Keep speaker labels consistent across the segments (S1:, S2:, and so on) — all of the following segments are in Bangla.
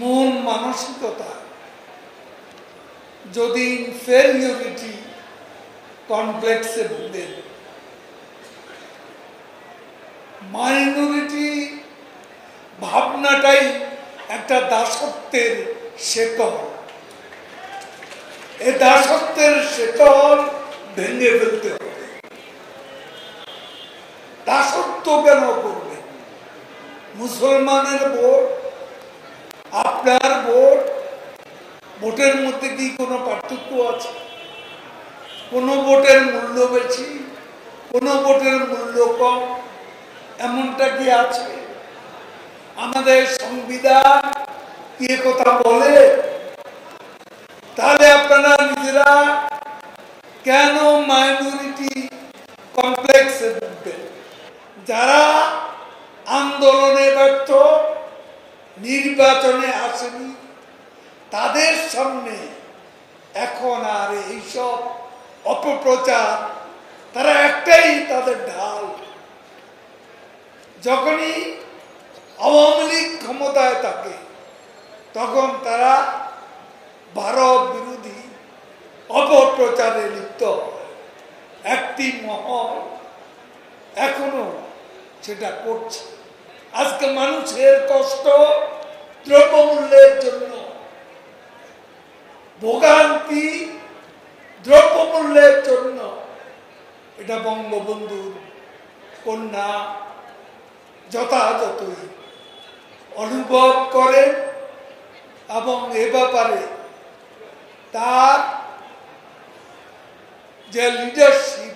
S1: মন মানসিকতা। যদি ইনফেরিয়রিটি কমপ্লেক্সে ভুগেন মাইনরিটি ভাবনাটাই একটা দাসত্বের শেকল এই দাসত্বের শেকল ভেঙে ফেলতে হবে। দাসত্ব কেন করবে মুসলমানের ভোট আপনার ভোট ভোটের মধ্যে কি কোনো পার্থক্য আছে? কোনো ভোটের মূল্য বেশি, কোনো ভোটের মূল্য কম, এমনটা কি আছে? আমাদের সংবিধান কি কথা বলে? তাহলে আপনারা নিজেরা কেন মাইনরিটি কমপ্লেক্সে ভুগবেন? যারা আন্দোলনে ব্যর্থ, নির্বাচনে আসেনি তাদের সামনে এখন আর এইসব অপপ্রচার, তারা একটাই তাদের ঢাল। যখনই আওয়ামী লীগ ক্ষমতায় থাকে, তখন তারা ভারত বিরোধী অপপ্রচারে লিপ্ত একটি মহল এখনও সেটা করছে। আজকে মানুষের কষ্ট দ্রব্যমূল্যের জন্য ভোগান্তি দ্রব্যমূল্যের জন্য। এটা বঙ্গবন্ধুর কন্যা যথাযথই অনুভব করে এবং এ ব্যাপারে তার যে লিডারশিপ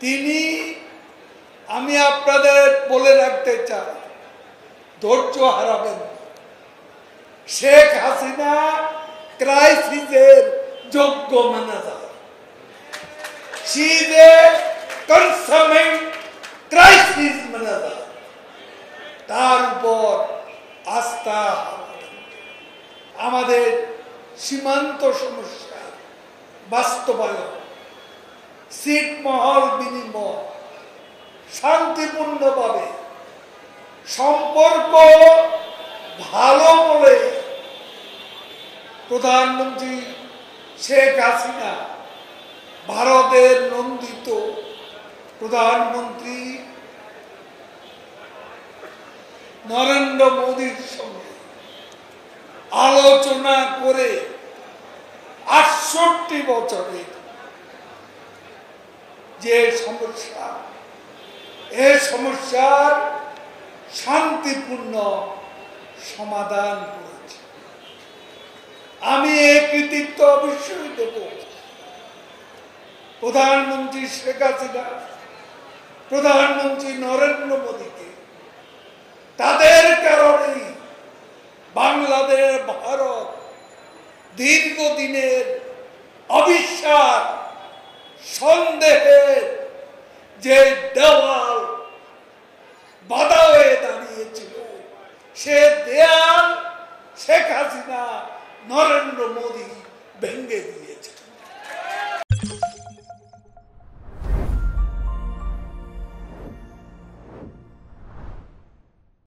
S1: তিনি, আমি আপনাদের বলে রাখতে চাই, ধৈর্য হারাবেন শেখ হাসিনা ক্রাইসিসের যোগ্য ম্যানেজার তার উপর আস্থা আমাদের সীমান্ত সমস্যা বাস্তবায়ন ছিটমহল বিনিময়, শান্তিপূর্ণভাবে সম্পর্ক ভালো বলে প্রধানমন্ত্রী শেখ হাসিনা ভারতের নন্দিত প্রধানমন্ত্রী নরেন্দ্র মোদীর সঙ্গে আলোচনা করে আটষট্টি বছরের যে সমস্যা, এ সমস্যার শান্তিপূর্ণ সমাধান করেছে। আমি এ কৃতিত্ব অবশ্যই দেব। প্রধানমন্ত্রী শেখ হাসিনা, প্রধানমন্ত্রী নরেন্দ্র মোদীকে, তাদের কারণেই বাংলাদেশ, ভারত দীর্ঘদিনের অবিশ্বাস, সন্দেহের যে দেওয়াল, বাধা সে দেয়াল শেখ হাসিনা নরেন্দ্র মোদী ভেঙ্গে দিয়েছে।